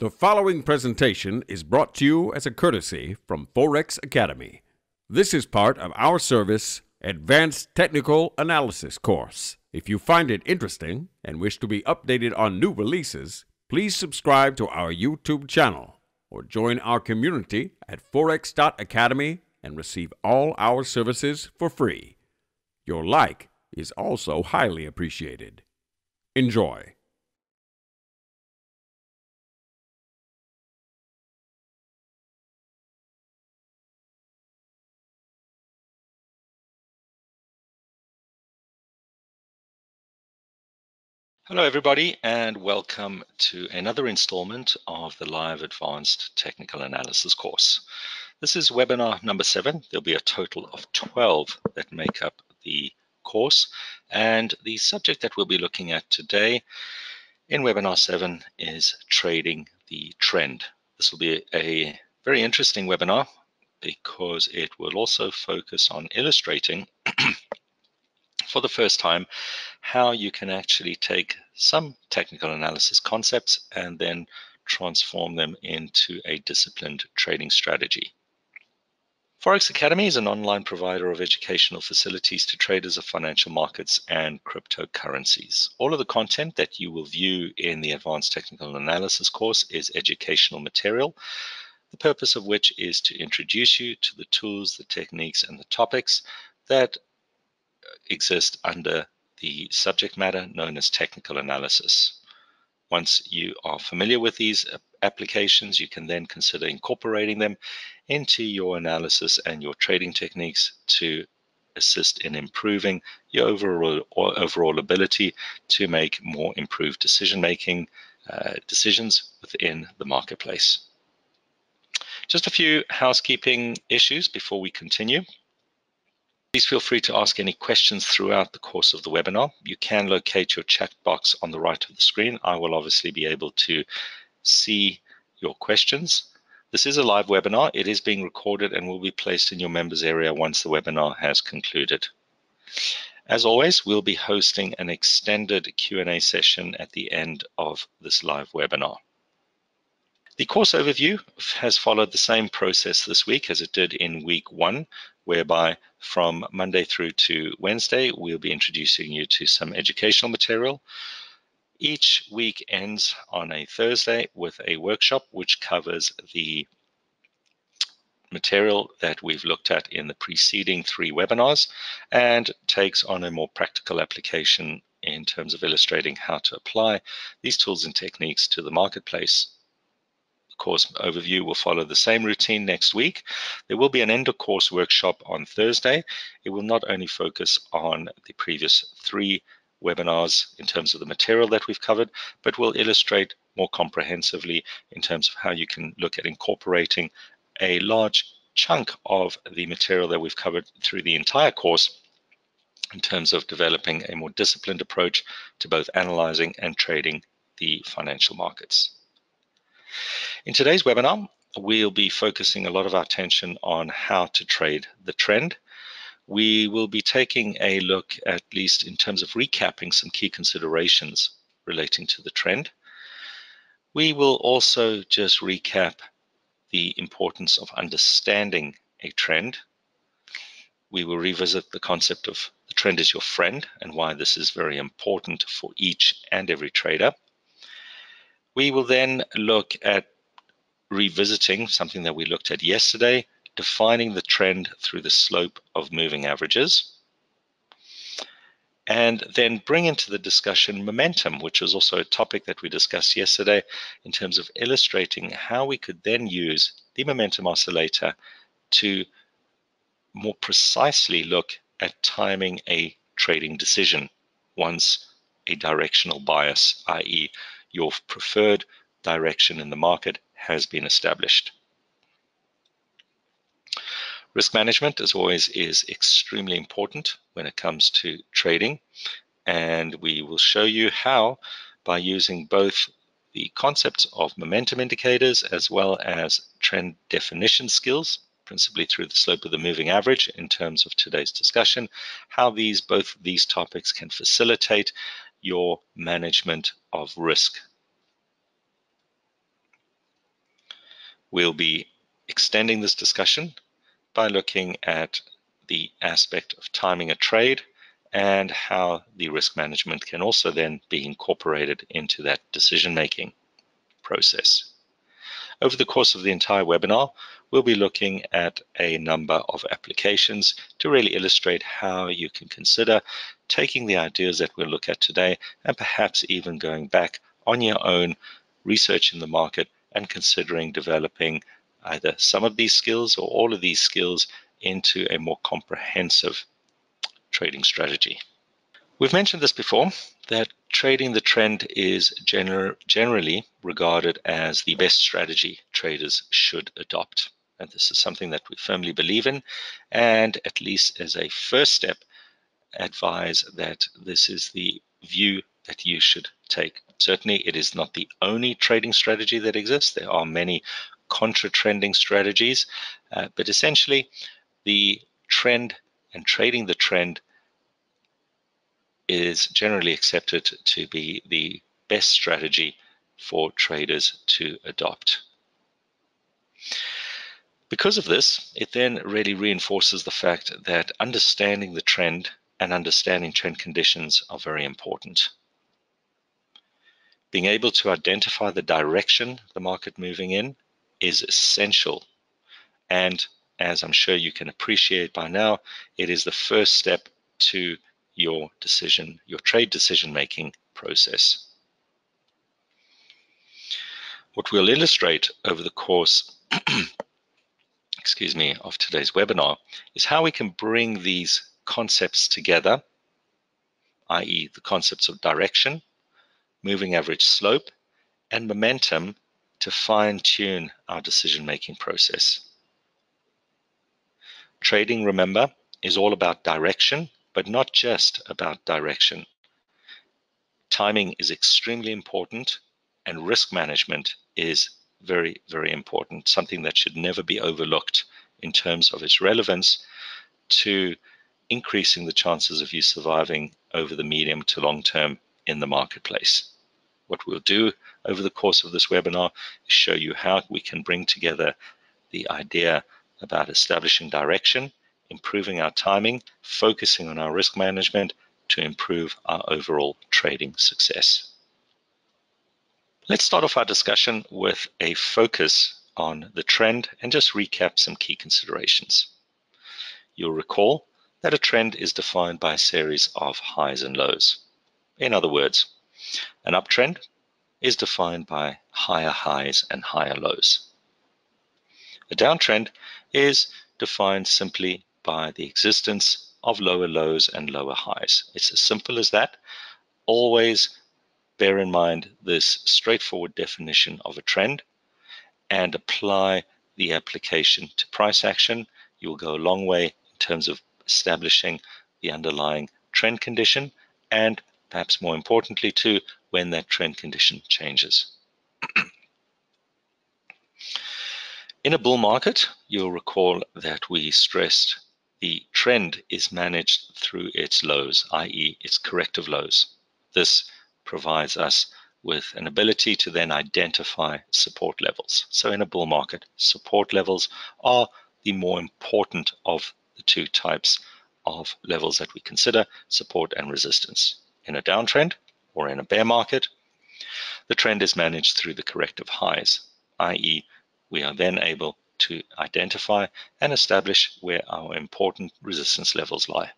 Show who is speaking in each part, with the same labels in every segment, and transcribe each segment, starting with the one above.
Speaker 1: The following presentation is brought to you as a courtesy from Forex Academy. This is part of our service Advanced Technical Analysis course. If you find it interesting and wish to be updated on new releases, please subscribe to our YouTube channel or join our community at forex.academy and receive all our services for free. Your like is also highly appreciated. Enjoy.
Speaker 2: Hello, everybody, and welcome to another installment of the live advanced technical analysis course. This is webinar number seven. There'll be a total of 12 that make up the course. And the subject that we'll be looking at today in webinar seven is trading the trend. This will be a very interesting webinar because it will also focus on illustrating for the first time how you can actually take some technical analysis concepts and then transform them into a disciplined trading strategy. Forex Academy is an online provider of educational facilities to traders of financial markets and cryptocurrencies. All of the content that you will view in the Advanced Technical Analysis course is educational material, the purpose of which is to introduce you to the tools, the techniques, and the topics that exist under the subject matter known as technical analysis. Once you are familiar with these applications, you can then consider incorporating them into your analysis and your trading techniques to assist in improving your overall overall ability to make more improved decision making uh, decisions within the marketplace. Just a few housekeeping issues before we continue. Please feel free to ask any questions throughout the course of the webinar. You can locate your chat box on the right of the screen. I will obviously be able to see your questions. This is a live webinar. It is being recorded and will be placed in your members area once the webinar has concluded. As always, we'll be hosting an extended Q&A session at the end of this live webinar. The course overview has followed the same process this week as it did in week one, whereby from Monday through to Wednesday, we'll be introducing you to some educational material. Each week ends on a Thursday with a workshop which covers the material that we've looked at in the preceding three webinars and takes on a more practical application in terms of illustrating how to apply these tools and techniques to the marketplace course overview will follow the same routine next week. There will be an end of course workshop on Thursday. It will not only focus on the previous three webinars in terms of the material that we've covered, but will illustrate more comprehensively in terms of how you can look at incorporating a large chunk of the material that we've covered through the entire course in terms of developing a more disciplined approach to both analyzing and trading the financial markets. In today's webinar, we'll be focusing a lot of our attention on how to trade the trend. We will be taking a look, at least in terms of recapping some key considerations relating to the trend. We will also just recap the importance of understanding a trend. We will revisit the concept of the trend is your friend and why this is very important for each and every trader. We will then look at revisiting something that we looked at yesterday, defining the trend through the slope of moving averages. And then bring into the discussion momentum, which was also a topic that we discussed yesterday in terms of illustrating how we could then use the momentum oscillator to more precisely look at timing a trading decision once a directional bias, i.e., your preferred direction in the market has been established. Risk management, as always, is extremely important when it comes to trading. And we will show you how by using both the concepts of momentum indicators as well as trend definition skills, principally through the slope of the moving average in terms of today's discussion, how these both these topics can facilitate your management of risk. We'll be extending this discussion by looking at the aspect of timing a trade and how the risk management can also then be incorporated into that decision making process. Over the course of the entire webinar, we'll be looking at a number of applications to really illustrate how you can consider taking the ideas that we'll look at today and perhaps even going back on your own, researching the market and considering developing either some of these skills or all of these skills into a more comprehensive trading strategy. We've mentioned this before that trading the trend is gener generally regarded as the best strategy traders should adopt. And this is something that we firmly believe in, and at least as a first step, advise that this is the view that you should take. Certainly, it is not the only trading strategy that exists. There are many contra trending strategies, uh, but essentially, the trend and trading the trend is generally accepted to be the best strategy for traders to adopt. Because of this, it then really reinforces the fact that understanding the trend and understanding trend conditions are very important. Being able to identify the direction the market moving in is essential. And as I'm sure you can appreciate by now, it is the first step to your decision, your trade decision making process. What we'll illustrate over the course excuse me, of today's webinar is how we can bring these concepts together, i.e. the concepts of direction, moving average slope, and momentum to fine tune our decision making process. Trading, remember, is all about direction but not just about direction. Timing is extremely important, and risk management is very, very important, something that should never be overlooked in terms of its relevance to increasing the chances of you surviving over the medium to long term in the marketplace. What we'll do over the course of this webinar is show you how we can bring together the idea about establishing direction improving our timing, focusing on our risk management to improve our overall trading success. Let's start off our discussion with a focus on the trend and just recap some key considerations. You'll recall that a trend is defined by a series of highs and lows. In other words, an uptrend is defined by higher highs and higher lows. A downtrend is defined simply by the existence of lower lows and lower highs. It's as simple as that. Always bear in mind this straightforward definition of a trend and apply the application to price action. You will go a long way in terms of establishing the underlying trend condition and perhaps more importantly too when that trend condition changes. In a bull market, you'll recall that we stressed the trend is managed through its lows, i.e. its corrective lows. This provides us with an ability to then identify support levels. So in a bull market, support levels are the more important of the two types of levels that we consider, support and resistance. In a downtrend or in a bear market, the trend is managed through the corrective highs, i.e. we are then able to identify and establish where our important resistance levels lie.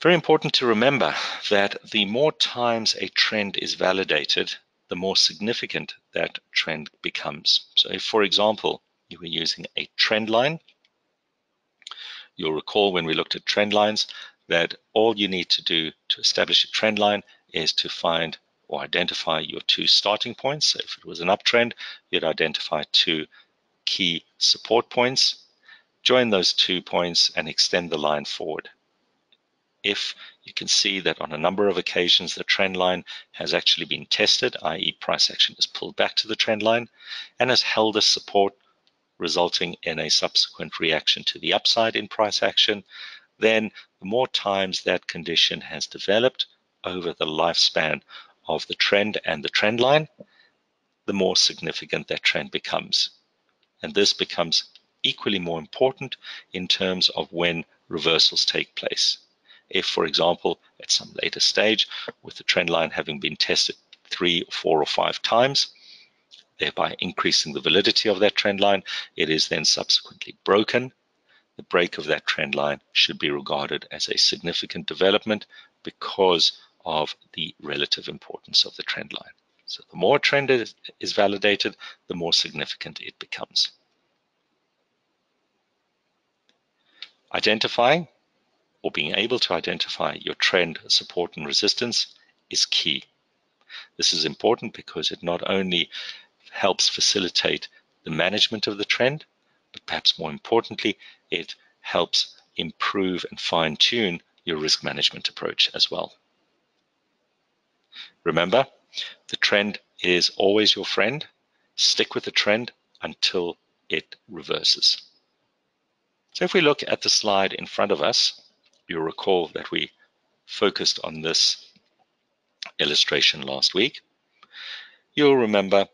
Speaker 2: Very important to remember that the more times a trend is validated, the more significant that trend becomes. So if, for example, you were using a trend line, you'll recall when we looked at trend lines that all you need to do to establish a trend line is to find or identify your two starting points. So if it was an uptrend, you'd identify two key support points, join those two points and extend the line forward. If you can see that on a number of occasions the trend line has actually been tested, i.e. price action is pulled back to the trend line and has held a support resulting in a subsequent reaction to the upside in price action, then the more times that condition has developed over the lifespan of the trend and the trend line, the more significant that trend becomes. And this becomes equally more important in terms of when reversals take place. If, for example, at some later stage, with the trend line having been tested three, four, or five times, thereby increasing the validity of that trend line, it is then subsequently broken. The break of that trend line should be regarded as a significant development because of the relative importance of the trend line. So the more trend is, validated, the more significant it becomes. Identifying or being able to identify your trend support and resistance is key. This is important because it not only helps facilitate the management of the trend, but perhaps more importantly, it helps improve and fine tune your risk management approach as well. Remember, the trend is always your friend. Stick with the trend until it reverses. So if we look at the slide in front of us, you'll recall that we focused on this illustration last week. You'll remember,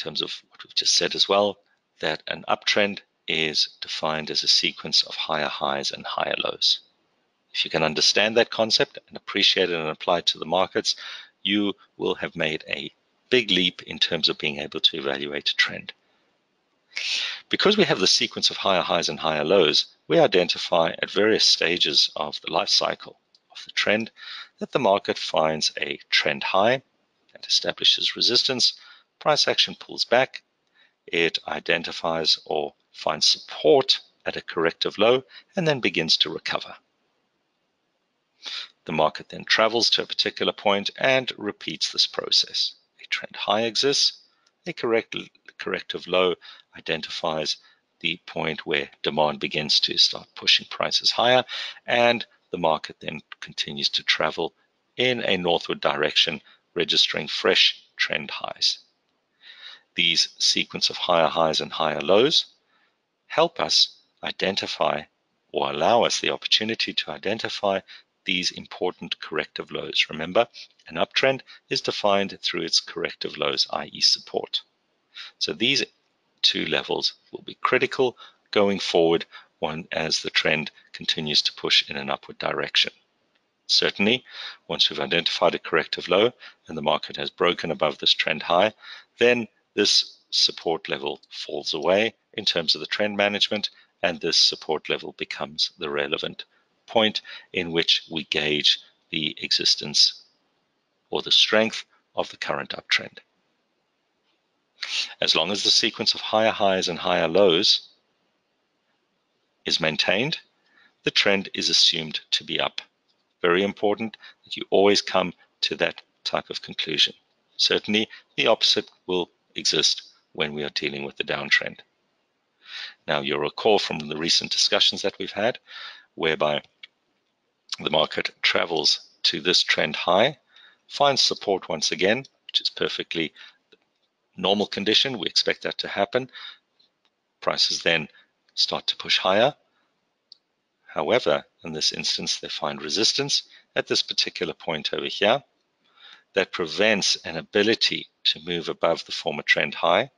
Speaker 2: terms of what we've just said as well, that an uptrend is defined as a sequence of higher highs and higher lows. If you can understand that concept and appreciate it and apply it to the markets, you will have made a big leap in terms of being able to evaluate a trend. Because we have the sequence of higher highs and higher lows, we identify at various stages of the life cycle of the trend that the market finds a trend high that establishes resistance, price action pulls back, it identifies or finds support at a corrective low, and then begins to recover. The market then travels to a particular point and repeats this process. A trend high exists, a correct, corrective low identifies the point where demand begins to start pushing prices higher and the market then continues to travel in a northward direction registering fresh trend highs. These sequence of higher highs and higher lows help us identify or allow us the opportunity to identify these important corrective lows. Remember, an uptrend is defined through its corrective lows, i.e. support. So these two levels will be critical going forward one as the trend continues to push in an upward direction. Certainly, once we've identified a corrective low and the market has broken above this trend high, then this support level falls away in terms of the trend management and this support level becomes the relevant point in which we gauge the existence or the strength of the current uptrend. As long as the sequence of higher highs and higher lows is maintained, the trend is assumed to be up. Very important that you always come to that type of conclusion. Certainly, the opposite will exist when we are dealing with the downtrend. Now, you'll recall from the recent discussions that we've had, whereby the market travels to this trend high, finds support once again, which is perfectly normal condition. We expect that to happen. Prices then start to push higher. However, in this instance, they find resistance at this particular point over here that prevents an ability to move above the former trend high.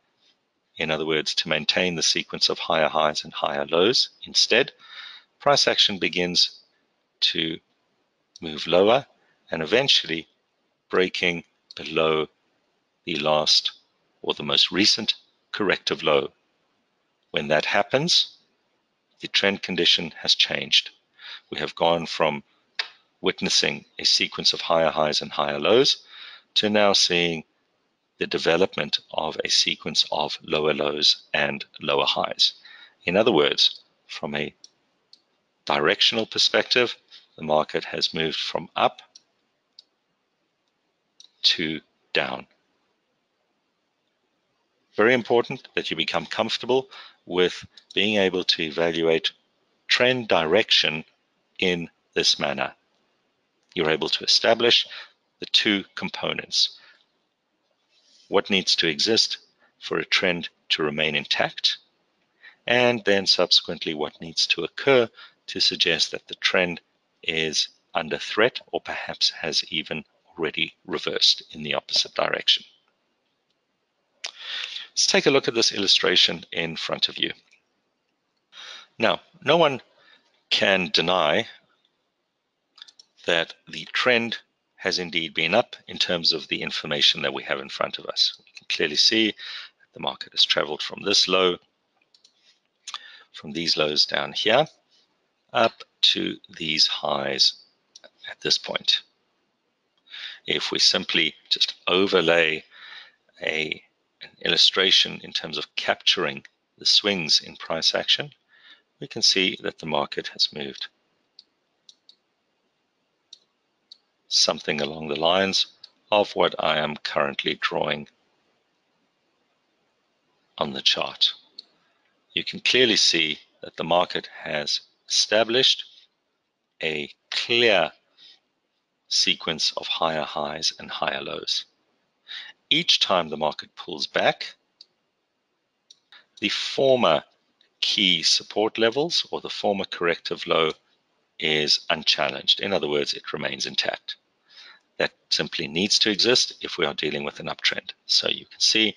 Speaker 2: In other words, to maintain the sequence of higher highs and higher lows. Instead, price action begins to move lower and eventually breaking below the last or the most recent corrective low. When that happens, the trend condition has changed. We have gone from witnessing a sequence of higher highs and higher lows to now seeing the development of a sequence of lower lows and lower highs. In other words, from a directional perspective, the market has moved from up to down. Very important that you become comfortable with being able to evaluate trend direction in this manner. You're able to establish the two components. What needs to exist for a trend to remain intact, and then subsequently what needs to occur to suggest that the trend is under threat or perhaps has even already reversed in the opposite direction. Let's take a look at this illustration in front of you. Now, no one can deny that the trend has indeed been up in terms of the information that we have in front of us. We can clearly see that the market has traveled from this low, from these lows down here, up to these highs at this point. If we simply just overlay a, an illustration in terms of capturing the swings in price action, we can see that the market has moved something along the lines of what I am currently drawing on the chart. You can clearly see that the market has established a clear sequence of higher highs and higher lows. Each time the market pulls back, the former key support levels or the former corrective low is unchallenged. In other words, it remains intact that simply needs to exist if we are dealing with an uptrend. So you can see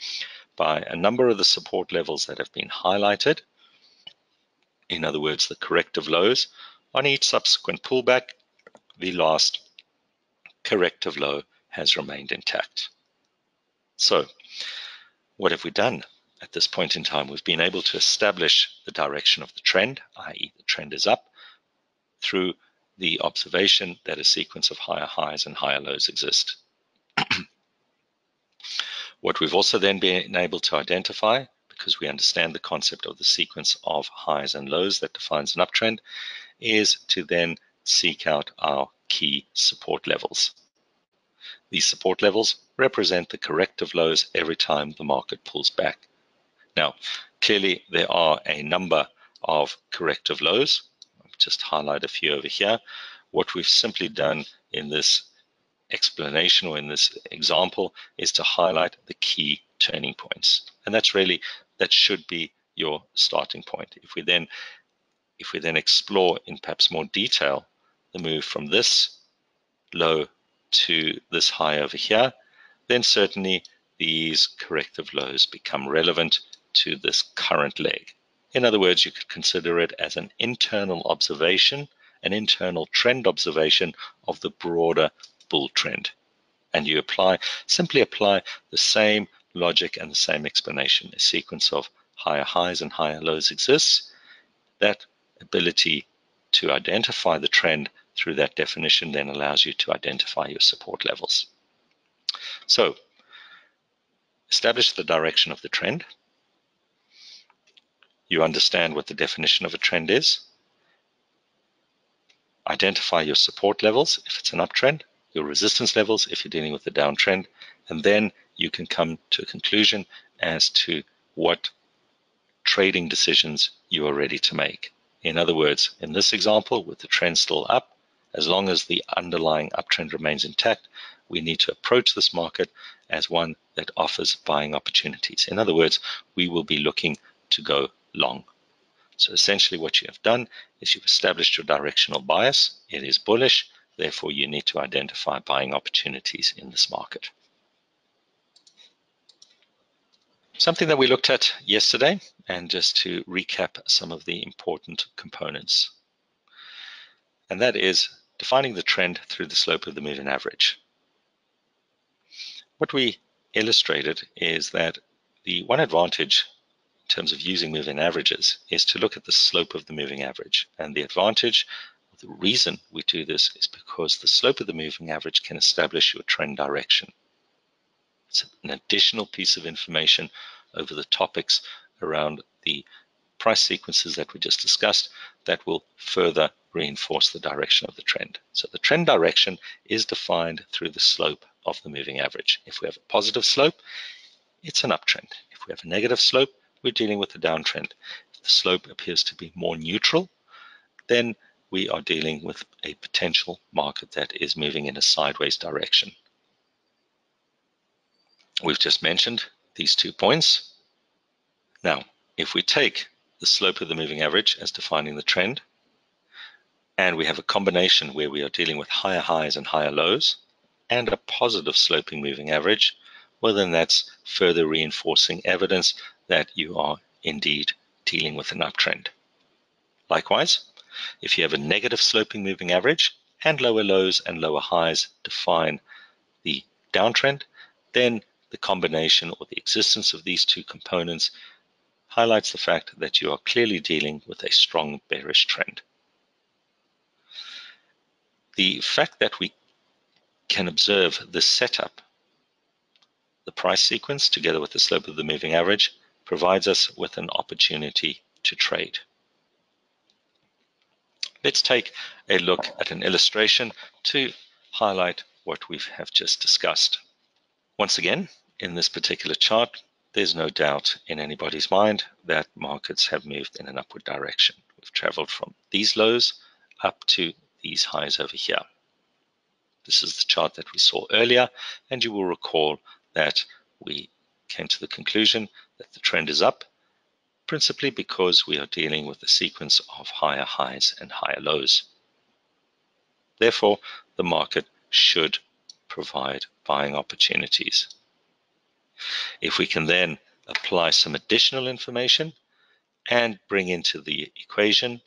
Speaker 2: by a number of the support levels that have been highlighted, in other words, the corrective lows, on each subsequent pullback, the last corrective low has remained intact. So what have we done? At this point in time, we've been able to establish the direction of the trend, i.e. the trend is up, through the observation that a sequence of higher highs and higher lows exist. what we've also then been able to identify, because we understand the concept of the sequence of highs and lows that defines an uptrend, is to then seek out our key support levels. These support levels represent the corrective lows every time the market pulls back. Now, clearly there are a number of corrective lows just highlight a few over here. What we've simply done in this explanation or in this example is to highlight the key turning points. And that's really, that should be your starting point. If we then, if we then explore in perhaps more detail the move from this low to this high over here, then certainly these corrective lows become relevant to this current leg. In other words, you could consider it as an internal observation, an internal trend observation of the broader bull trend. And you apply, simply apply the same logic and the same explanation. A sequence of higher highs and higher lows exists. That ability to identify the trend through that definition then allows you to identify your support levels. So, establish the direction of the trend you understand what the definition of a trend is. Identify your support levels if it's an uptrend, your resistance levels if you're dealing with a downtrend, and then you can come to a conclusion as to what trading decisions you are ready to make. In other words, in this example, with the trend still up, as long as the underlying uptrend remains intact, we need to approach this market as one that offers buying opportunities. In other words, we will be looking to go long. So essentially what you have done is you've established your directional bias. It is bullish. Therefore, you need to identify buying opportunities in this market. Something that we looked at yesterday, and just to recap some of the important components. And that is defining the trend through the slope of the moving average. What we illustrated is that the one advantage in terms of using moving averages is to look at the slope of the moving average. And the advantage, the reason we do this is because the slope of the moving average can establish your trend direction. It's an additional piece of information over the topics around the price sequences that we just discussed that will further reinforce the direction of the trend. So the trend direction is defined through the slope of the moving average. If we have a positive slope, it's an uptrend. If we have a negative slope, we're dealing with a downtrend. If the slope appears to be more neutral, then we are dealing with a potential market that is moving in a sideways direction. We've just mentioned these two points. Now, if we take the slope of the moving average as defining the trend, and we have a combination where we are dealing with higher highs and higher lows, and a positive sloping moving average, well then that's further reinforcing evidence that you are indeed dealing with an uptrend. Likewise, if you have a negative sloping moving average and lower lows and lower highs define the downtrend, then the combination or the existence of these two components highlights the fact that you are clearly dealing with a strong bearish trend. The fact that we can observe the setup, the price sequence together with the slope of the moving average provides us with an opportunity to trade. Let's take a look at an illustration to highlight what we have just discussed. Once again, in this particular chart, there's no doubt in anybody's mind that markets have moved in an upward direction. We've traveled from these lows up to these highs over here. This is the chart that we saw earlier, and you will recall that we came to the conclusion that the trend is up principally because we are dealing with a sequence of higher highs and higher lows. Therefore, the market should provide buying opportunities. If we can then apply some additional information and bring into the equation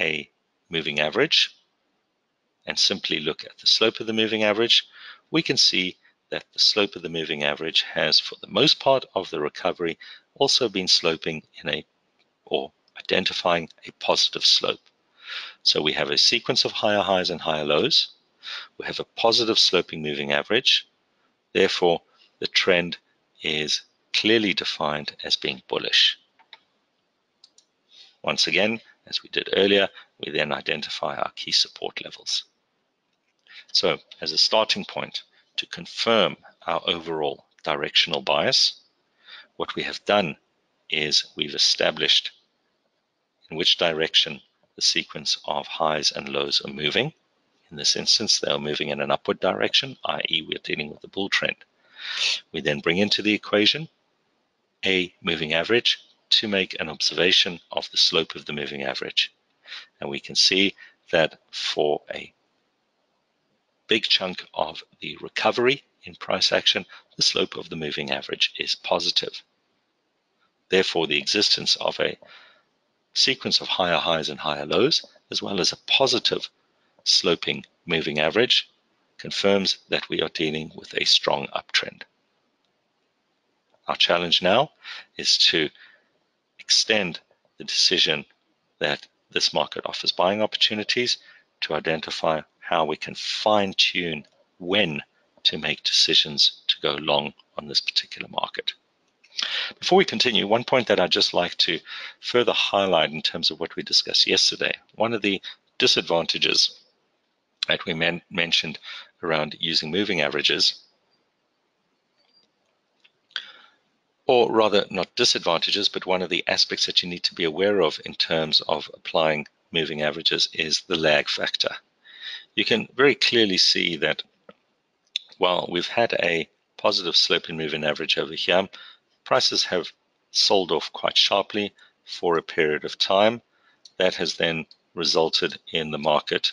Speaker 2: a moving average and simply look at the slope of the moving average, we can see that the slope of the moving average has, for the most part of the recovery, also been sloping in a or identifying a positive slope. So we have a sequence of higher highs and higher lows. We have a positive sloping moving average. Therefore, the trend is clearly defined as being bullish. Once again, as we did earlier, we then identify our key support levels. So as a starting point to confirm our overall directional bias, what we have done is we've established in which direction the sequence of highs and lows are moving. In this instance, they are moving in an upward direction, i.e. we're dealing with the bull trend. We then bring into the equation a moving average to make an observation of the slope of the moving average. And we can see that for a big chunk of the recovery in price action, the slope of the moving average is positive. Therefore, the existence of a sequence of higher highs and higher lows, as well as a positive sloping moving average, confirms that we are dealing with a strong uptrend. Our challenge now is to extend the decision that this market offers buying opportunities to identify how we can fine tune when to make decisions to go long on this particular market. Before we continue, one point that I'd just like to further highlight in terms of what we discussed yesterday, one of the disadvantages that we men mentioned around using moving averages, or rather not disadvantages, but one of the aspects that you need to be aware of in terms of applying moving averages is the lag factor. You can very clearly see that while we've had a positive slope in moving average over here, prices have sold off quite sharply for a period of time. That has then resulted in the market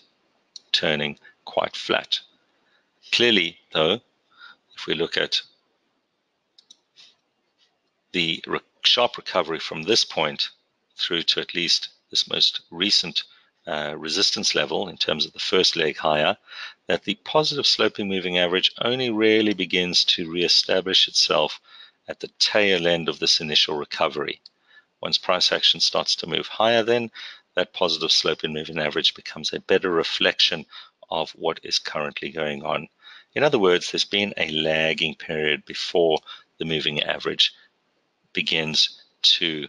Speaker 2: turning quite flat. Clearly, though, if we look at the re sharp recovery from this point through to at least this most recent uh, resistance level in terms of the first leg higher, that the positive sloping moving average only really begins to reestablish itself at the tail end of this initial recovery. Once price action starts to move higher, then that positive sloping moving average becomes a better reflection of what is currently going on. In other words, there's been a lagging period before the moving average begins to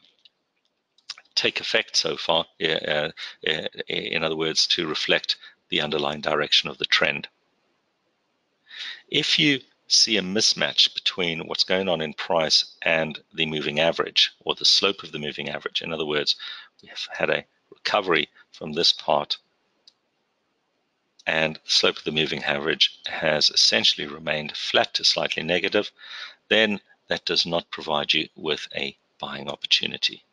Speaker 2: take effect so far, uh, uh, in other words, to reflect the underlying direction of the trend. If you see a mismatch between what's going on in price and the moving average or the slope of the moving average. In other words, we have had a recovery from this part and the slope of the moving average has essentially remained flat to slightly negative, then that does not provide you with a buying opportunity.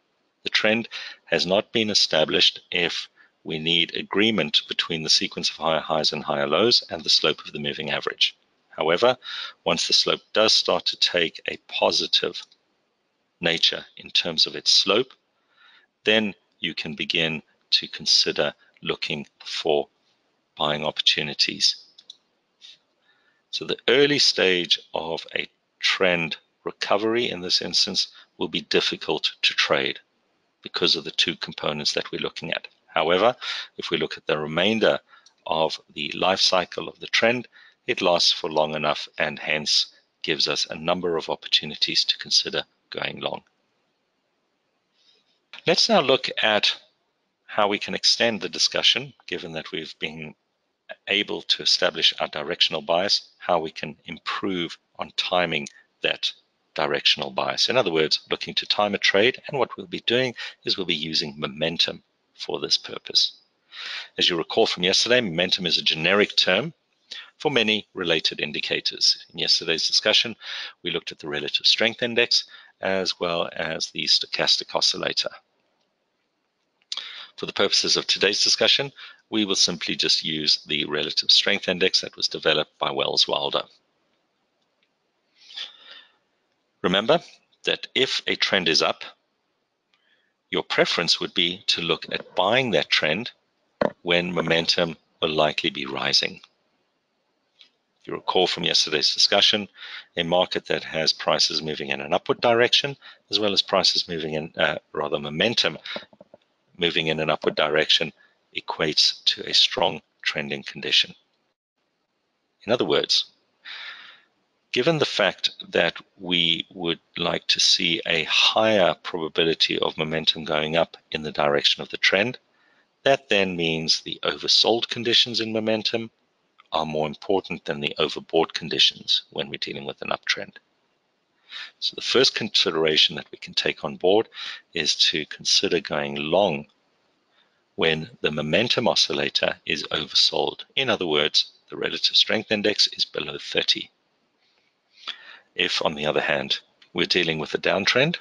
Speaker 2: The trend has not been established if we need agreement between the sequence of higher highs and higher lows and the slope of the moving average. However, once the slope does start to take a positive nature in terms of its slope, then you can begin to consider looking for buying opportunities. So the early stage of a trend recovery in this instance will be difficult to trade because of the two components that we're looking at. However, if we look at the remainder of the life cycle of the trend, it lasts for long enough and hence gives us a number of opportunities to consider going long. Let's now look at how we can extend the discussion, given that we've been able to establish our directional bias, how we can improve on timing that directional bias. In other words, looking to time a trade, and what we'll be doing is we'll be using momentum for this purpose. As you recall from yesterday, momentum is a generic term for many related indicators. In yesterday's discussion, we looked at the relative strength index as well as the stochastic oscillator. For the purposes of today's discussion, we will simply just use the relative strength index that was developed by Welles Wilder. Remember that if a trend is up, your preference would be to look at buying that trend when momentum will likely be rising. If you recall from yesterday's discussion, a market that has prices moving in an upward direction, as well as prices moving in, uh, rather momentum moving in an upward direction, equates to a strong trending condition. In other words, given the fact that we would like to see a higher probability of momentum going up in the direction of the trend, that then means the oversold conditions in momentum are more important than the overbought conditions when we're dealing with an uptrend. So the first consideration that we can take on board is to consider going long when the momentum oscillator is oversold. In other words, the relative strength index is below 30. If, on the other hand, we're dealing with a downtrend,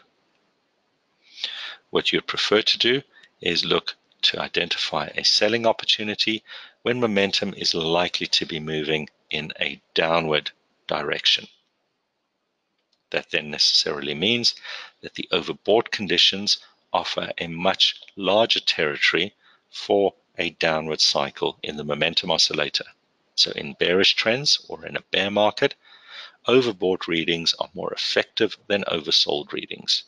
Speaker 2: what you'd prefer to do is look to identify a selling opportunity when momentum is likely to be moving in a downward direction. That then necessarily means that the overbought conditions offer a much larger territory for a downward cycle in the momentum oscillator. So in bearish trends or in a bear market, overbought readings are more effective than oversold readings.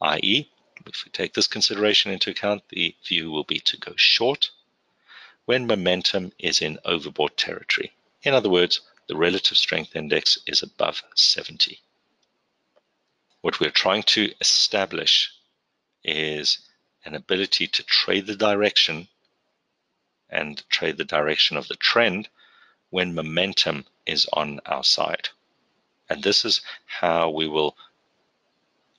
Speaker 2: i.e., if we take this consideration into account, the view will be to go short when momentum is in overbought territory. In other words, the relative strength index is above 70. What we're trying to establish is an ability to trade the direction and trade the direction of the trend when momentum is on our side. And this is how we will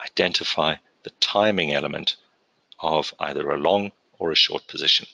Speaker 2: identify the timing element of either a long or a short position.